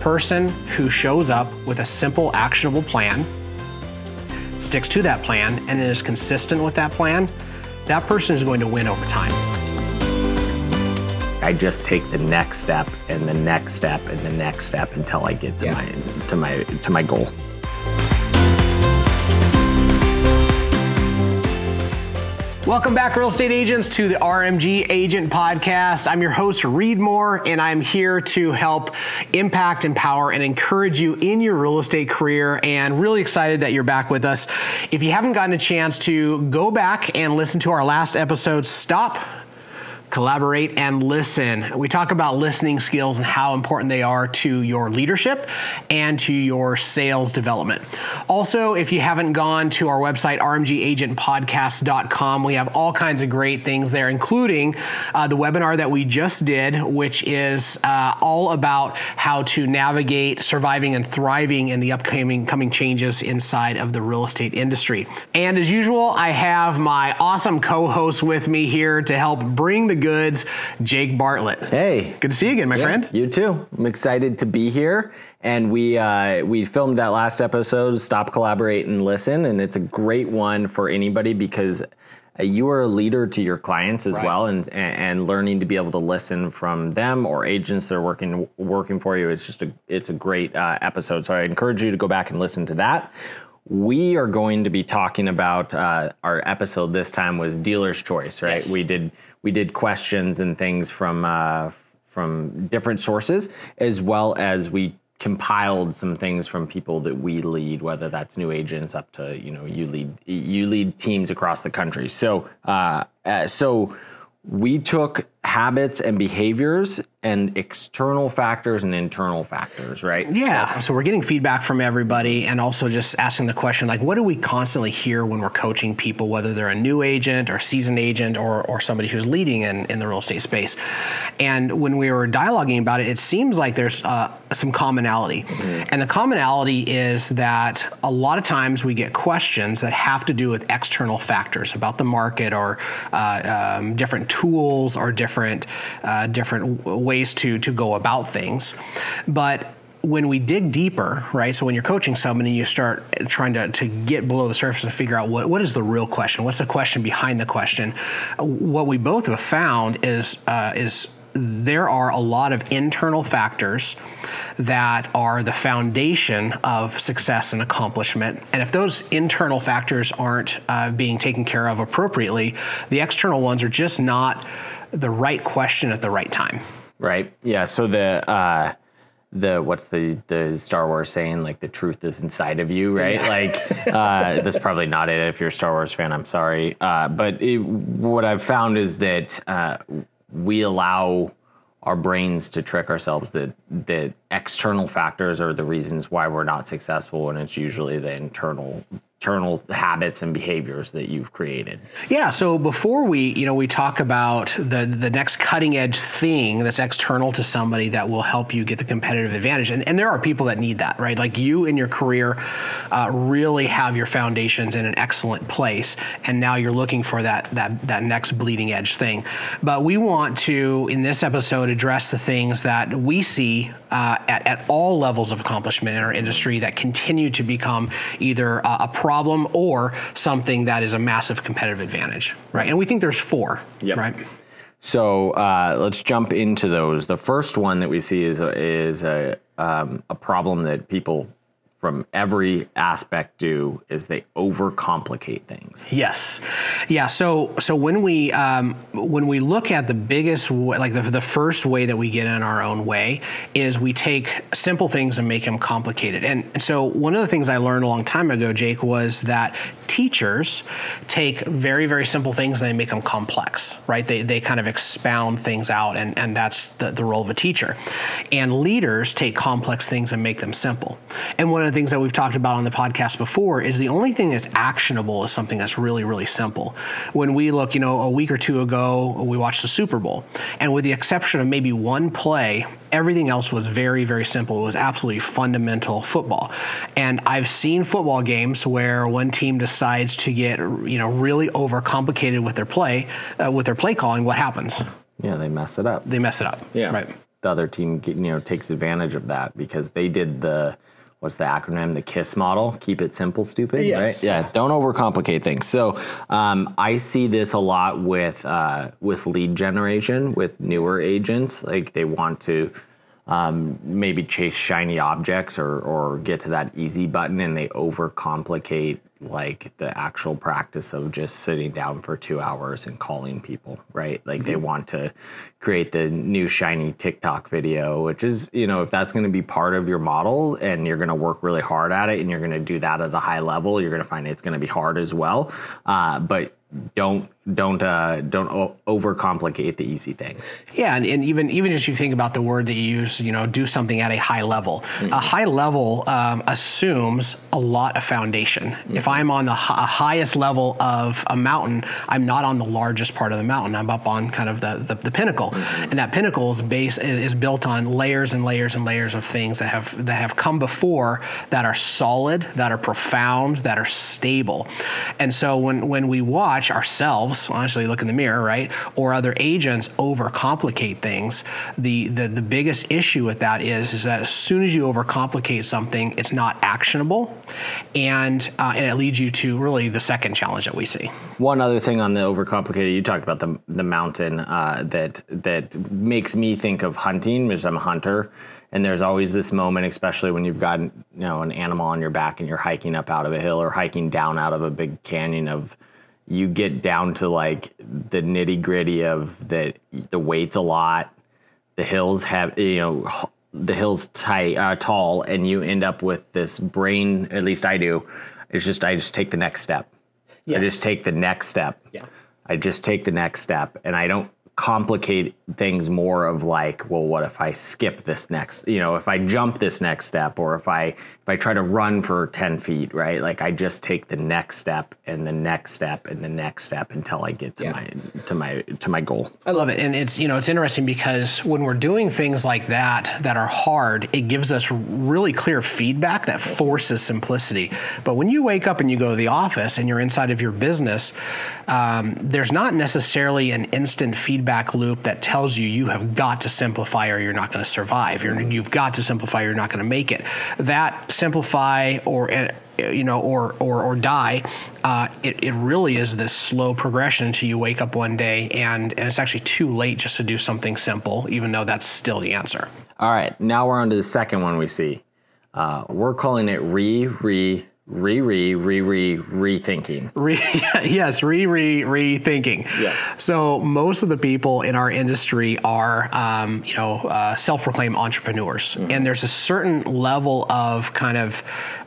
person who shows up with a simple, actionable plan, sticks to that plan, and is consistent with that plan, that person is going to win over time. I just take the next step and the next step and the next step until I get to Yeah. my to my to my goal. Welcome back, real estate agents, to the RMG Agent Podcast. I'm your host, Reed Moore, and I'm here to help impact, empower, and encourage you in your real estate career. And really excited that you're back with us. If you haven't gotten a chance to go back and listen to our last episode, stop collaborate and listen. We talk about listening skills and how important they are to your leadership and to your sales development. Also, if you haven't gone to our website, rmgagentpodcast.com, we have all kinds of great things there, including uh, the webinar that we just did, which is uh, all about how to navigate surviving and thriving in the upcoming coming changes inside of the real estate industry. And as usual, I have my awesome co-host with me here to help bring the goods, Jake Bartlett. Hey, Good to see you again, my Yeah, friend. You too. I'm excited to be here. And we uh, we filmed that last episode, Stop, Collaborate, and Listen. And it's a great one for anybody because uh, you are a leader to your clients as Right. well, and, and learning to be able to listen from them or agents that are working working for you. It's just a it's a great uh, episode. So I encourage you to go back and listen to that. We are going to be talking about uh, our episode this time was dealer's choice, right? Yes. We did we did questions and things from uh, from different sources, as well as we compiled some things from people that we lead, whether that's new agents up to you know you lead you lead teams across the country. So uh, uh, so we took habits and behaviors and external factors and internal factors, right? Yeah. So we're getting feedback from everybody and also just asking the question like, what do we constantly hear when we're coaching people, whether they're a new agent or seasoned agent or, or somebody who's leading in, in the real estate space? And when we were dialoguing about it, it seems like there's uh, some commonality. And the commonality is that a lot of times we get questions that have to do with external factors about the market or uh, um, different tools or different uh, different ways to to go about things, but when we dig deeper, right? So when you're coaching somebody, and you start trying to, to get below the surface and figure out what, what is the real question? What's the question behind the question? What we both have found is uh, is there are a lot of internal factors that are the foundation of success and accomplishment. And if those internal factors aren't uh, being taken care of appropriately, the external ones are just not the right question at the right time. Right. Yeah. So the uh, the what's the the Star Wars saying? Like the truth is inside of you, right? Like uh, that's probably not it. If you're a Star Wars fan, I'm sorry. Uh, but it, what I've found is that uh, we allow our brains to trick ourselves that that external factors are the reasons why we're not successful, and it's usually the internal internal habits and behaviors that you've created. Yeah. So before we, you know, we talk about the the next cutting edge thing that's external to somebody that will help you get the competitive advantage, and, and there are people that need that, right? Like you in your career uh, really have your foundations in an excellent place, and now you're looking for that that that next bleeding edge thing. But we want to in this episode address the things that we see uh, at at all levels of accomplishment in our industry that continue to become either a, a problem or something that is a massive competitive advantage, right? And we think there's four, Yep. right? So uh, let's jump into those. The first one that we see is a, is a um, a problem that people from every aspect do is they overcomplicate things. Yes, yeah. So so when we um, when we look at the biggest like the, the first way that we get in our own way is we take simple things and make them complicated. And so one of the things I learned a long time ago, Jake, was that teachers take very very simple things and they make them complex, right? They they kind of expound things out, and and that's the, the role of a teacher. And leaders take complex things and make them simple. And one of the things that we've talked about on the podcast before is the only thing that's actionable is something that's really, really simple. When we look, you know, a week or two ago, we watched the Super Bowl, and with the exception of maybe one play, everything else was very, very simple. It was absolutely fundamental football. And I've seen football games where one team decides to get, you know, really overcomplicated with their play, uh, with their play calling. What happens? Yeah, they mess it up. They mess it up. Yeah. Right. the other team you know takes advantage of that because they did the what's the acronym? The kiss model? Keep it simple stupid Yes. right yeah don't overcomplicate things. So um, i see this a lot with uh, with lead generation with newer agents. Like they want to um, maybe chase shiny objects or, or get to that easy button and they overcomplicate like the actual practice of just sitting down for two hours and calling people right? Like they want to create the new shiny tiktok video which is you know if that's going to be part of your model and you're going to work really hard at it and you're going to do that at a high level you're going to find it's going to be hard as well. Uh, but don't don't uh, don't o- overcomplicate the easy things Yeah, and, and even even just you think about the word that you use, you know, do something at a high level. A high level um, assumes a lot of foundation. If I'm on the hi- highest level of a mountain, I'm not on the largest part of the mountain. I'm up on kind of the the, the pinnacle, and that pinnacle is base is built on layers and layers and layers of things that have that have come before that are solid, that are profound, that are stable. And so when when we watch ourselves, honestly, look in the mirror, right, or other agents overcomplicate things, the the the biggest issue with that is is that as soon as you overcomplicate something, it's not actionable, and uh, and it leads you to really the second challenge that we see. One other thing on the overcomplicated, you talked about the the mountain uh, that that makes me think of hunting because I'm a hunter, and there's always this moment, especially when you've got you know an animal on your back and you're hiking up out of a hill or hiking down out of a big canyon of you get down to like the nitty gritty of that the weight's a lot, the hills have you know the hills tight uh, tall, and you end up with this brain. At least I do. It's just I just take the next step. I just take the next step. Yeah. I just take the next step and I don't complicate things more of like, well, what if I skip this next, you know, if I jump this next step or if I if I try to run for 10 feet, right? Like I just take the next step and the next step and the next step until I get to Yeah. my to my to my goal. I love it, and it's you know it's interesting because when we're doing things like that that are hard, it gives us really clear feedback that forces simplicity. But when you wake up and you go to the office and you're inside of your business, um, there's not necessarily an instant feedback loop that tells you you have got to simplify or you're not going to survive. You're, you've got to simplify, you're not going to make it. That simplify or uh, you know, or or or die. Uh, it, it really is this slow progression until you wake up one day and and it's actually too late just to do something simple, even though that's still the answer. All right, now we're on to the second one we see. Uh, we're calling it re re re re re re rethinking. Re, yes, re re rethinking. Yes. So most of the people in our industry are, um, you know, uh, self-proclaimed entrepreneurs, and there's a certain level of kind of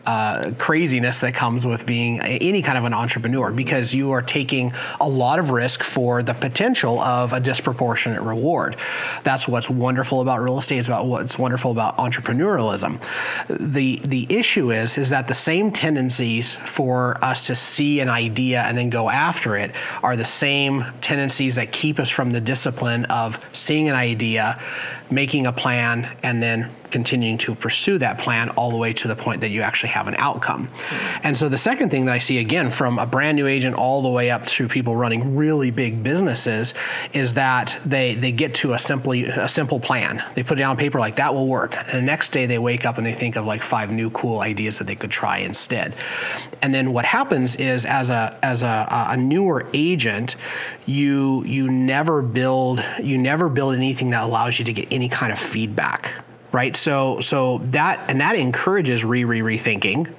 uh, craziness that comes with being any kind of an entrepreneur because you are taking a lot of risk for the potential of a disproportionate reward. That's what's wonderful about real estate. It's about what's wonderful about entrepreneurialism. The the issue is is that the same tendencies for us to see an idea and then go after it are the same tendencies that keep us from the discipline of seeing an idea, making a plan, and then continuing to pursue that plan all the way to the point that you actually have an outcome. And so the second thing that I see again from a brand new agent all the way up through people running really big businesses is that they they get to a simply a simple plan. They put it down on paper like that will work. And the next day they wake up and they think of like five new cool ideas that they could try instead. And then what happens is as a as a, a newer agent, you you never build you never build anything that allows you to get any kind of feedback right? So so that and that encourages re re rethinking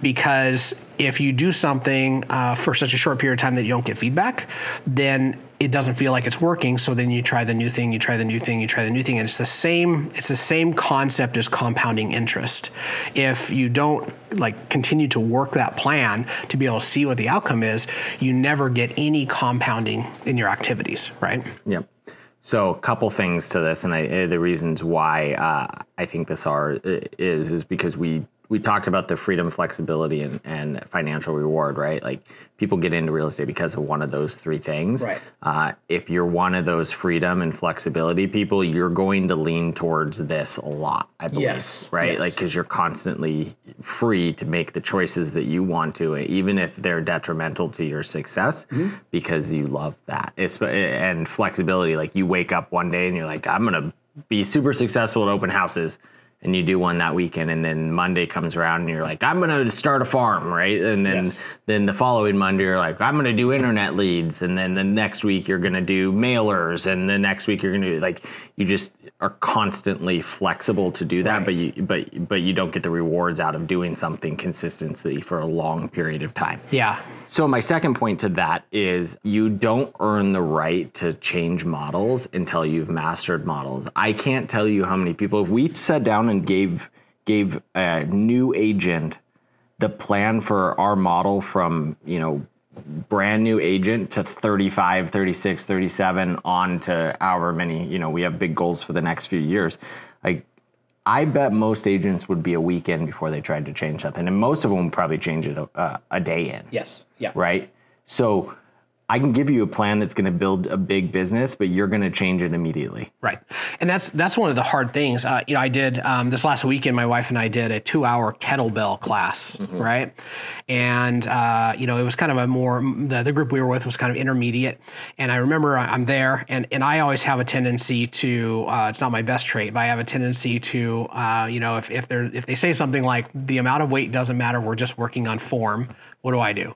because if you do something uh, for such a short period of time that you don't get feedback then it doesn't feel like it's working. So then you try the new thing you try the new thing you try the new thing. And it's the same it's the same concept as compounding interest. If you don't like continue to work that plan to be able to see what the outcome is you never get any compounding in your activities right? Yep. So a couple things to this, and I, uh, the reasons why uh, I think this are is is because we we talked about the freedom, flexibility, and, and financial reward, right? Like people get into real estate because of one of those three things. Right. Uh, if you're one of those freedom and flexibility people, you're going to lean towards this a lot, I believe. Yes, Right. yes. Like because you're constantly free to make the choices that you want to, even if they're detrimental to your success, because you love that. It's, and flexibility, like you wake up one day and you're like, I'm gonna be super successful at open houses and you do one that weekend and then Monday comes around and you're like, I'm gonna start a farm, right? And then Yes. then the following Monday you're like, I'm gonna do internet leads, and then the next week you're gonna do mailers, and the next week you're gonna do like you just are constantly flexible to do that, but you but but you don't get the rewards out of doing something consistently for a long period of time. Yeah. So my second point to that is you don't earn the right to change models until you've mastered models. I can't tell you how many people if we sat down and gave gave a new agent the plan for our model from, you know, brand new agent to 35, 36, 37 on to however many, you know, we have big goals for the next few years. Like I bet most agents would be a weekend before they tried to change something, and most of them would probably change it a, uh, a day in Yes. Yeah. right? So I can give you a plan that's going to build a big business, but you're going to change it immediately. Right, and that's that's one of the hard things. Uh, you know, I did um, this last weekend. My wife and I did a two-hour kettlebell class, right? And uh, you know, it was kind of a more the, the group we were with was kind of intermediate. And I remember I'm there, and and I always have a tendency to uh, it's not my best trait, but I have a tendency to uh, you know if if they if they say something like the amount of weight doesn't matter, we're just working on form. What do I do?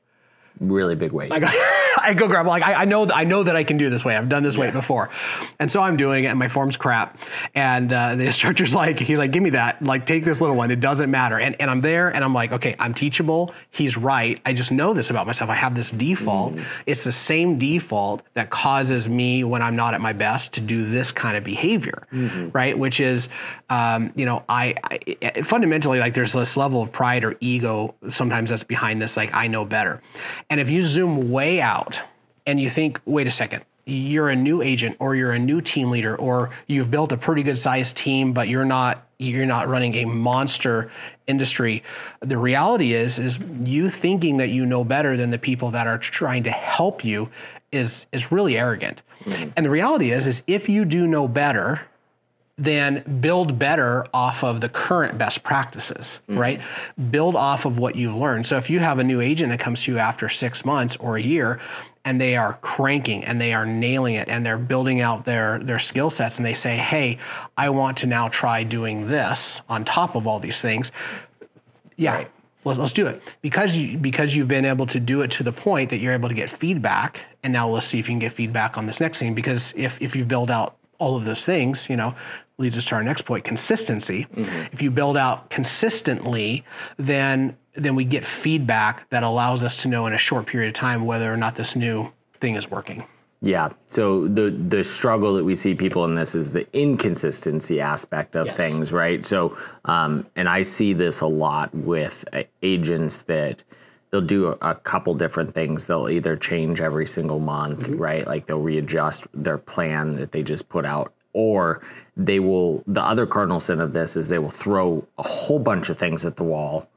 Really big weight. I go, I go grab like I, I know I know that I can do this way. I've done this weight before, and so I'm doing it. and My form's crap, and uh, the instructor's like, he's like, give me that. Like, take this little one. It doesn't matter. And and I'm there, and I'm like, okay, I'm teachable. He's right. I just know this about myself. I have this default. It's the same default that causes me when I'm not at my best to do this kind of behavior, right? Which is, um, you know, I, I fundamentally like there's this level of pride or ego sometimes that's behind this. Like I know better, and if you zoom way out and you think, wait a second, you're a new agent or you're a new team leader or you've built a pretty good sized team, but you're not you're not running a monster industry. The reality is is you thinking that you know better than the people that are trying to help you is is really arrogant. Mm-hmm. And the reality is is if you do know better, then build better off of the current best practices, mm-hmm. right? Build off of what you've learned. So if you have a new agent that comes to you after six months or a year and they are cranking and they are nailing it and they're building out their, their skill sets and they say, hey, I want to now try doing this on top of all these things. Yeah. Right. Let's, let's do it because you because you've been able to do it to the point that you're able to get feedback and now let's see if you can get feedback on this next thing because if if you build out all of those things you know leads us to our next point consistency if you build out consistently then then we get feedback that allows us to know in a short period of time whether or not this new thing is working Yeah. So the the struggle that we see people in this is the inconsistency aspect of Yes. things, right? So, um, and I see this a lot with agents that they'll do a, a couple different things. They'll either change every single month, mm-hmm. right? Like they'll readjust their plan that they just put out, or they will. The other cardinal sin of this is they will throw a whole bunch of things at the wall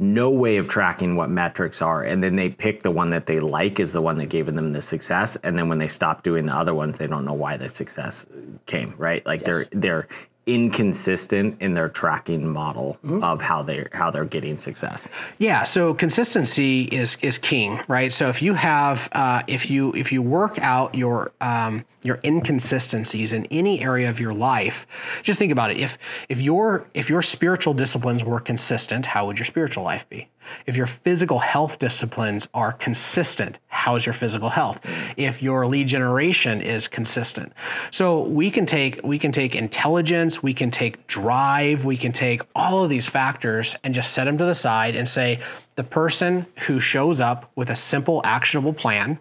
no way of tracking what metrics are and then they pick the one that they like is the one that gave them the success and then when they stop doing the other ones they don't know why the success came right like they're they're inconsistent in their tracking model of how they how they're getting success Yeah, so consistency is is king, right? So if you have uh, if you if you work out your um, your inconsistencies in any area of your life, just think about it. If if your if your spiritual disciplines were consistent, how would your spiritual life be? If your physical health disciplines are consistent, how is your physical health? If your lead generation is consistent, so we can take we can take intelligence, we can take drive, we can take all of these factors and just set them to the side and say the person who shows up with a simple actionable plan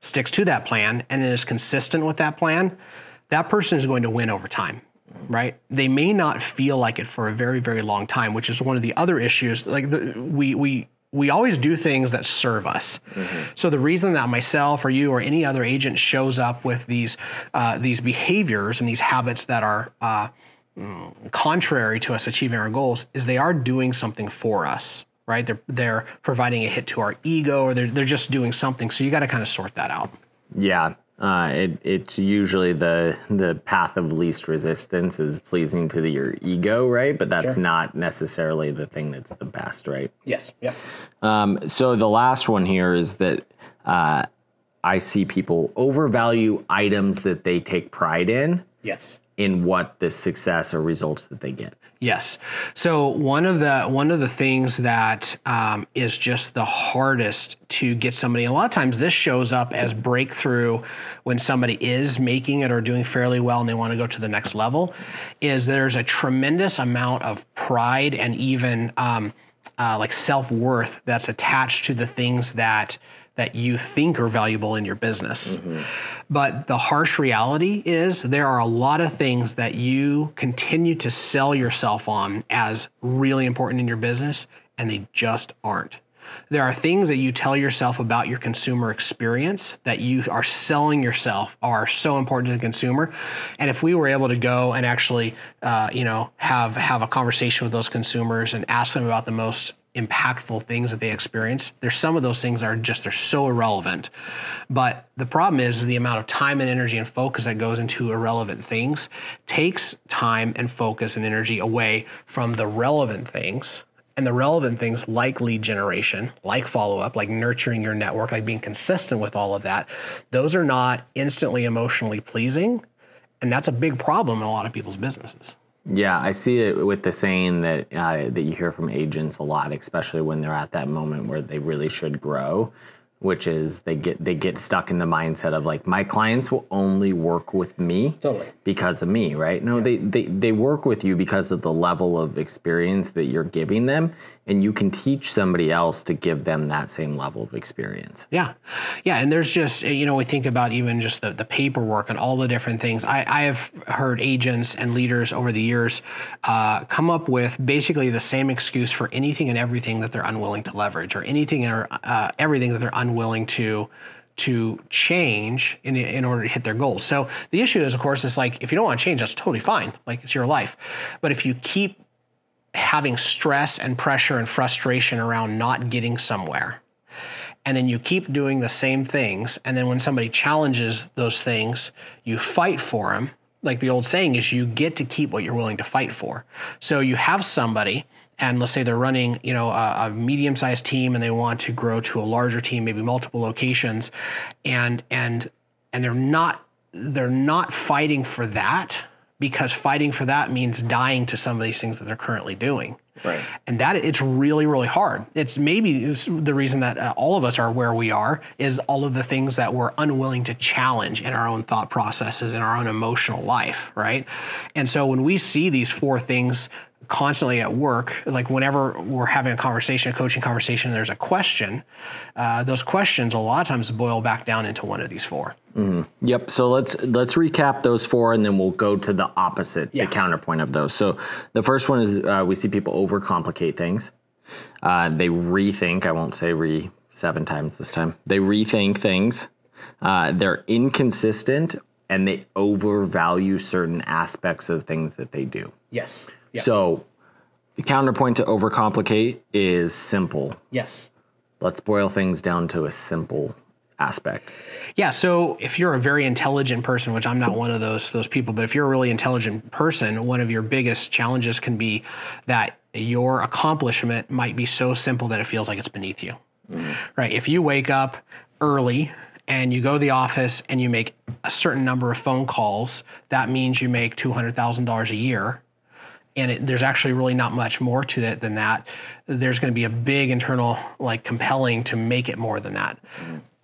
sticks to that plan and is consistent with that plan, that person is going to win over time, right? They may not feel like it for a very, very long time, which is one of the other issues. Like the, we, we, we always do things that serve us. So the reason that myself or you or any other agent shows up with these uh, these behaviors and these habits that are uh, mm, contrary to us achieving our goals is they are doing something for us, right? They're they're providing a hit to our ego or they're they're just doing something. So you got to kind of sort that out. yeah uh, it, it's usually the the path of least resistance is pleasing to the, your ego right but that's Sure. not necessarily the thing that's the best right Yes. Yeah. Um, so the last one here is that uh, I see people overvalue items that they take pride in Yes. in what the success or results that they get. Yes. So one of the one of the things that um, is just the hardest to get somebody. A lot of times, this shows up as breakthrough when somebody is making it or doing fairly well and they want to go to the next level. Is there's a tremendous amount of pride and even um, uh, like self worth that's attached to the things that that you think are valuable in your business. But the harsh reality is there are a lot of things that you continue to sell yourself on as really important in your business, and they just aren't. There are things that you tell yourself about your consumer experience that you are selling yourself are so important to the consumer. And if we were able to go and actually, uh, you know, have have a conversation with those consumers and ask them about the most impactful things that they experience. There's some of those things are just they're so irrelevant. But the problem is the amount of time and energy and focus that goes into irrelevant things takes time and focus and energy away from the relevant things. And the relevant things like lead generation, like follow up, like nurturing your network, like being consistent with all of that, those are not instantly emotionally pleasing. And that's a big problem in a lot of people's businesses. Yeah, I see it with the saying that uh, that you hear from agents a lot, especially when they're at that moment where they really should grow, which is they get they get stuck in the mindset of like my clients will only work with me Totally. because of me, right? No, they, they they work with you because of the level of experience that you're giving them, and you can teach somebody else to give them that same level of experience. Yeah. Yeah. And there's just, you know, we think about even just the, the paperwork and all the different things. I, I have heard agents and leaders over the years uh, come up with basically the same excuse for anything and everything that they're unwilling to leverage or anything or uh, everything that they're unwilling to to change in, in order to hit their goals. So the issue is, of course, it's like if you don't want to change, that's totally fine. Like it's your life. But if you keep having stress and pressure and frustration around not getting somewhere. And then you keep doing the same things. And then when somebody challenges those things, you fight for them. Like the old saying is, you get to keep what you're willing to fight for. So you have somebody, and let's say they're running, you know, a, a medium-sized team, and they want to grow to a larger team, maybe multiple locations, and and and they're not they're not fighting for that because fighting for that means dying to some of these things that they're currently doing. Right. And that it's really, really hard. It's maybe it's the reason that uh, all of us are where we are is all of the things that we're unwilling to challenge in our own thought processes, in our own emotional life, right? And so when we see these four things constantly at work, like whenever we're having a conversation, a coaching conversation, there's a question, uh, those questions a lot of times boil back down into one of these four. Yep. So let's let's recap those four, and then we'll go to the opposite, Yeah. the counterpoint of those. So the first one is uh, we see people overcomplicate things. Uh, they rethink. I won't say re seven times this time. They rethink things. Uh, they're inconsistent, and they overvalue certain aspects of things that they do. Yes. So the counterpoint to overcomplicate is simple. Yes. Let's boil things down to a simple aspect. Yeah, so if you're a very intelligent person, which I'm not one of those those people, but if you're a really intelligent person, one of your biggest challenges can be that your accomplishment might be so simple that it feels like it's beneath you. Mm. Right? If you wake up early and you go to the office and you make a certain number of phone calls, that means you make $200,000 a year and it, there's actually really not much more to it than that. There's going to be a big internal like compelling to make it more than that.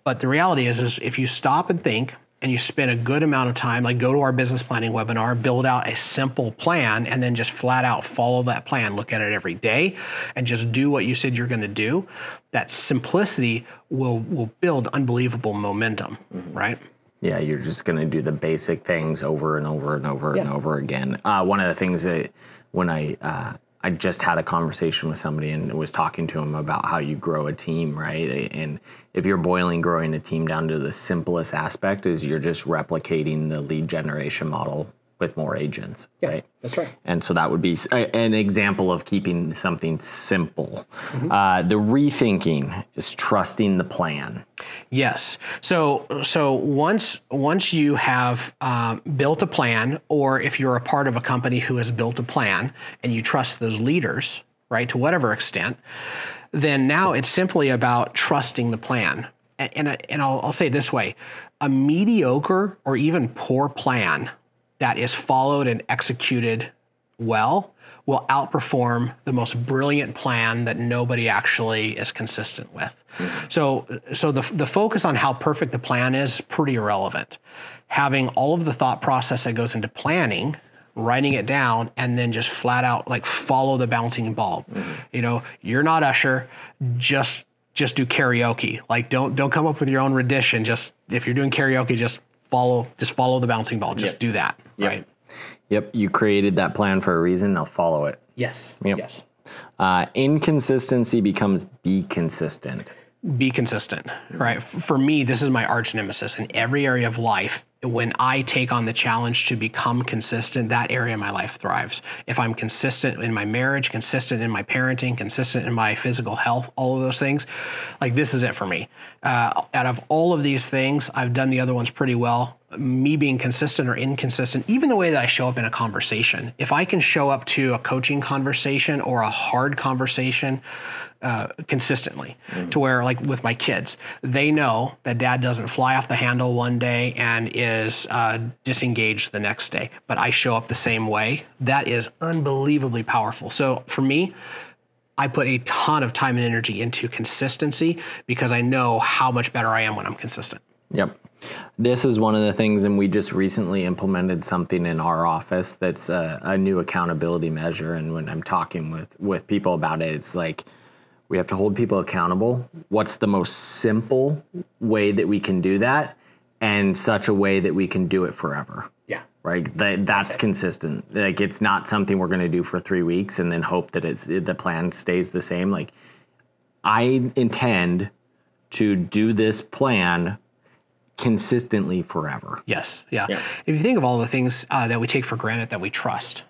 But the reality is, is if you stop and think and you spend a good amount of time, like go to our business planning webinar, build out a simple plan, and then just flat out follow that plan, look at it every day, and just do what you said you're going to do. That simplicity will will build unbelievable momentum, right? Yeah, you're just going to do the basic things over and over and over and over again. Uh, one of the things that when I uh, I just had a conversation with somebody and was talking to him about how you grow a team, right? And if you're boiling growing a team down to the simplest aspect, is you're just replicating the lead generation model with more agents, right? that's right. And so that would be s- a- an example of keeping something simple. Mm-hmm. Uh, the rethinking is trusting the plan. Yes. So so once once you have um, built a plan, or if you're a part of a company who has built a plan and you trust those leaders, right, to whatever extent, then now it's simply about trusting the plan. And and, and I'll, I'll say it this way: a mediocre or even poor plan that is followed and executed well will outperform the most brilliant plan that nobody actually is consistent with. So, so the, the focus on how perfect the plan is pretty irrelevant. Having all of the thought process that goes into planning, writing it down, and then just flat out like follow the bouncing ball. Mm-hmm. You know, you're not Usher, just just do karaoke. Like don't don't come up with your own rendition. Just if you're doing karaoke, just follow just follow the bouncing ball. Just Yep. do that. Right. Yep, you created that plan for a reason. Now follow it. Yes. Yep. Yes. Uh, inconsistency becomes be consistent. Be consistent, right? For me, this is my arch nemesis in every area of life. When I take on the challenge to become consistent, that area of my life thrives. If I'm consistent in my marriage, consistent in my parenting, consistent in my physical health, all of those things, like this is it for me. Uh, out of all of these things, I've done the other ones pretty well. Me being consistent or inconsistent, even the way that I show up in a conversation. If I can show up to a coaching conversation or a hard conversation, uh, consistently to where like with my kids they know that dad doesn't fly off the handle one day and is uh, disengaged the next day but i show up the same way that is unbelievably powerful so for me i put a ton of time and energy into consistency because i know how much better i am when i'm consistent Yep. This is one of the things, and we just recently implemented something in our office that's a, a new accountability measure. And when I'm talking with with people about it, it's like we have to hold people accountable. What's the most simple way that we can do that, and such a way that we can do it forever? yeah Right. That that's consistent. Like it's not something we're going to do for three weeks and then hope that it's the plan stays the same. Like I intend to do this plan consistently forever. Yes. Yeah. Yeah. If you think of all the things uh, that we take for granted that we trust,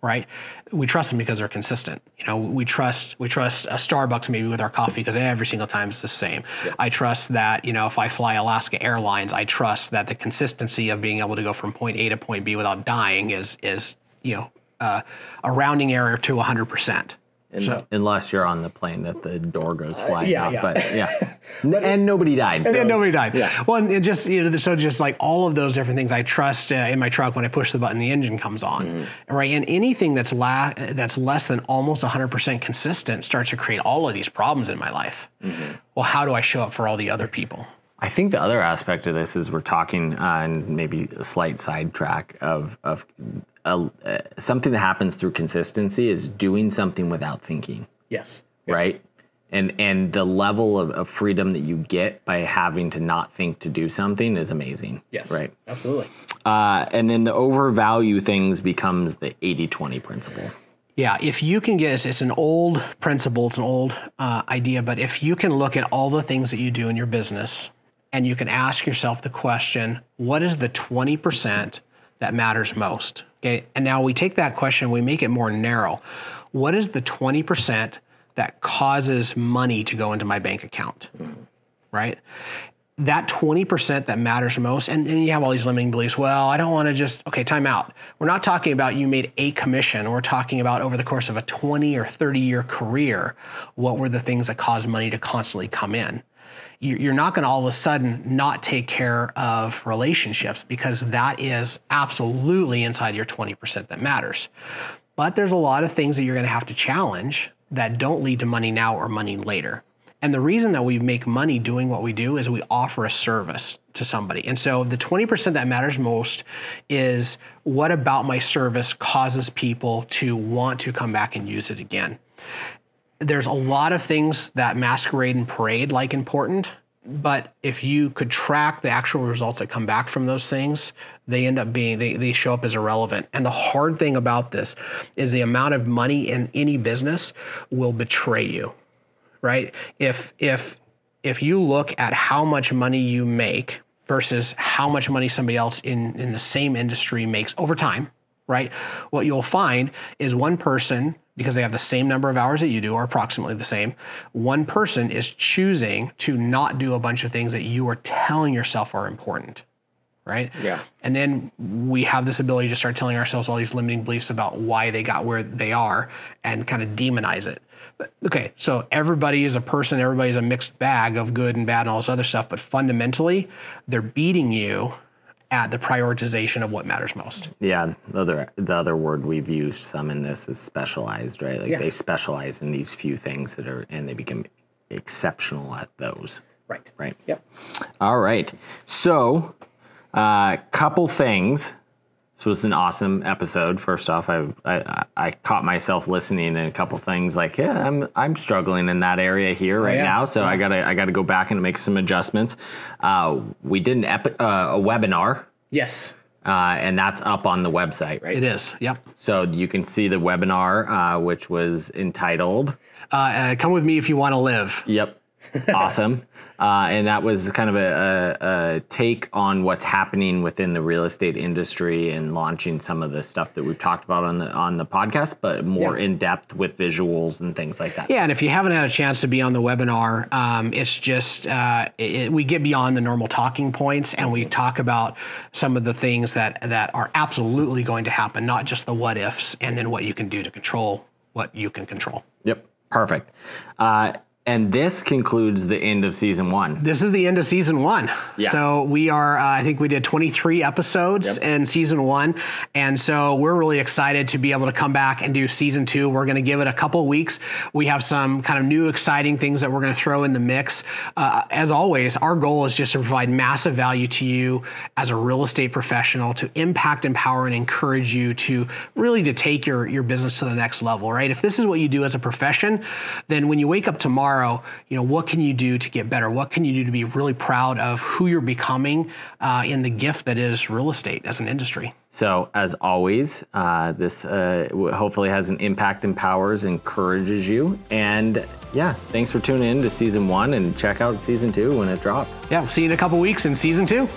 right? We trust them because they're consistent. You know, we trust we trust a Starbucks maybe with our coffee because every single time it's the same. I trust that you know if I fly Alaska Airlines, I trust that the consistency of being able to go from point A to point B without dying is is you know uh, a rounding error to 100 percent. And, unless you're on the plane that the door goes uh, flying yeah, off. yeah. But yeah. and nobody died. Yeah, so- nobody died. Yeah. Well, and it just you know, so just like all of those different things, I trust uh, in my truck when I push the button, the engine comes on, mm-hmm. right? And anything that's la- that's less than almost 100% consistent starts to create all of these problems in my life. Mm-hmm. Well, how do I show up for all the other people? I think the other aspect of this is we're talking on maybe a slight sidetrack of of uh, uh, something that happens through consistency is doing something without thinking, Yes. right? And and the level of, of freedom that you get by having to not think to do something is amazing. Yes. Right. Absolutely. Uh, and then the overvalue things becomes the 80-20 principle. Yeah, if you can get, it's, it's an old principle, it's an old uh, idea, but if you can look at all the things that you do in your business and you can ask yourself the question, what is the 20% that matters most? Okay, and now we take that question, we make it more narrow. What is the 20% that causes money to go into my bank account? Mm-hmm. Right? that 20% that matters most, and, and you have all these limiting beliefs. Well, I don't want to just, okay, time out. We're not talking about you made a commission. We're talking about over the course of a 20 or 30 year career, what were the things that caused money to constantly come in? You- You're not going to all of a sudden not take care of relationships because that is absolutely inside your 20% that matters. But there's a lot of things that you're going to have to challenge that don't lead to money now or money later. And the reason that we make money doing what we do is we offer a service to somebody. And so the 20% that matters most is what about my service causes people to want to come back and use it again. There's a lot of things that masquerade and parade like important, but if you could track the actual results that come back from those things, they end up being they, they show up as irrelevant. And the hard thing about this is the amount of money in any business will betray you right? If if if you look at how much money you make versus how much money somebody else in in the same industry makes over time, right? What you'll find is one person because they have the same number of hours that you do or approximately the same, one person is choosing to not do a bunch of things that you are telling yourself are important. Right? Yeah. And then we have this ability to start telling ourselves all these limiting beliefs about why they got where they are and kind of demonize it. But, okay, so everybody is a person, everybody's a mixed bag of good and bad and all this other stuff, but fundamentally, they're beating you at the prioritization of what matters most. Yeah, the other the other word we've used some in this is specialized, right? Like Yeah. they specialize in these few things that are, and they become exceptional at those, Right. right? Yep. All right. So, a uh, couple things. This was an awesome episode. First off, I, I I caught myself listening in a couple things like, yeah, I'm I'm struggling in that area here right yeah. now, so I gotta I gotta go back and make some adjustments. Uh, we did an epi- uh, a webinar, Yes, uh, and that's up on the website, right? it is. Yep. So you can see the webinar, uh, which was entitled Uh, uh, come with me if you want to live. Yep. awesome. Uh, and that was kind of a, a, a take on what's happening within the real estate industry and launching some of the stuff that we've talked about on the on the podcast, but more Yeah. in depth with visuals and things like that. Yeah, and if you haven't had a chance to be on the webinar, um, it's just uh, it, we get beyond the normal talking points and we talk about some of the things that that are absolutely going to happen, not just the what ifs, and then what you can do to control what you can control. Yep. Perfect. Uh, and this concludes the end of season one. This is the end of season one. Yeah. So we are, uh, I think we did 23 episodes Yep. in season one. And so we're really excited to be able to come back and do season two. We're going to give it a couple weeks. We have some kind of new exciting things that we're going to throw in the mix. Uh, as always, our goal is just to provide massive value to you as a real estate professional to impact, empower, and encourage you to really to take your, your business to the next level, right? If this is what you do as a profession, then when you wake up tomorrow, you know, what can you do to get better? What can you do to be really proud of who you're becoming uh, in the gift that is real estate as an industry? So, as always, uh, this uh, hopefully has an impact, empowers, and encourages you. And yeah, thanks for tuning in to season one and check out season two when it drops. Yeah, we'll see you in a couple weeks in season two.